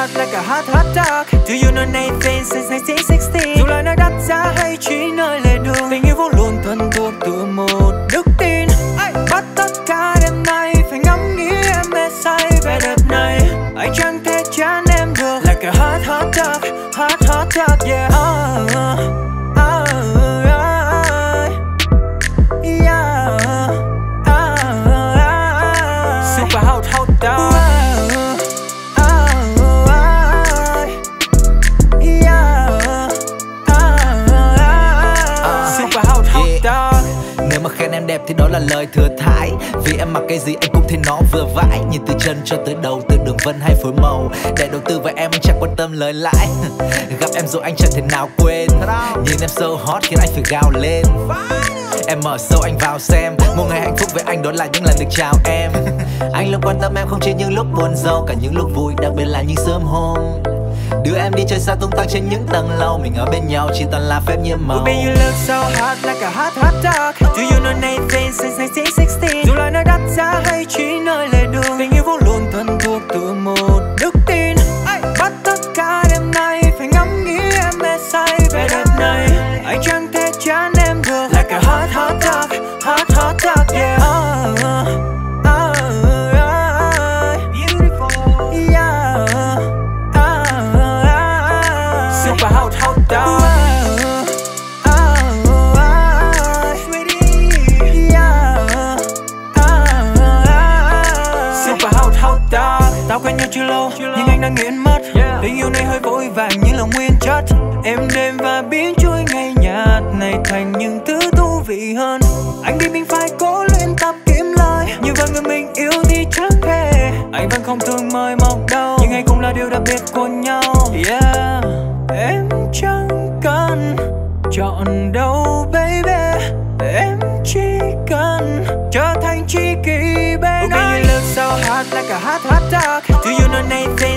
a hot hot dog Do you know Nathan since 1960 Dù là nơi đắt giá hay chỉ nơi lề đường Tình yêu vô luôn thân thuộc từ một đức tin. Bắt tất cả đêm nay phải ngắm nghĩ em mê say về đợt này. Anh chẳng thể chán em được. Like a hot hot dog, hot hot dog yeah. Nếu mà khen em đẹp thì đó là lời thừa thãi. Vì em mặc cái gì anh cũng thấy nó vừa vãi. Nhìn từ chân cho tới đầu, từ đường vân hay phối màu. Để đầu tư vào em anh chẳng quan tâm lời lãi. Gặp em rồi anh chẳng thể nào quên. Nhìn em so hot khiến anh phải gào lên. Em mở sâu anh vào xem. Một ngày hạnh phúc với anh đó là những lần được chào em. Anh luôn quan tâm em không chỉ những lúc buồn giàu Cả những lúc vui đặc biệt là những sớm hôm. Đưa em đi chơi xa tung tăng trên những tầng lầu. Mình ở bên nhau chỉ toàn là phép nhiệm màu. Baby you look so hot hot hot dog. Do you know lâu Nhưng anh đã nghiện mất Tình yêu này hơi vội vàng như là nguyên chất. Em đêm và biến chuối ngày nhạt này thành những thứ thú vị hơn. Anh biết mình phải cố luyện tập kiếm lời. Nhưng vẫn người mình yêu thì chẳng thể. Anh vẫn không thường mời mọc đâu. Nhưng anh cũng là điều đặc biệt của nhau. Yeah. Em chẳng cần chọn đâu baby. Em chỉ cần trở thành tri kỷ bên anh. you look so hot like a hot hot dog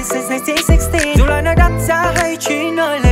16, 16, 16 Dù là nơi đắt giá hay chỉ nơi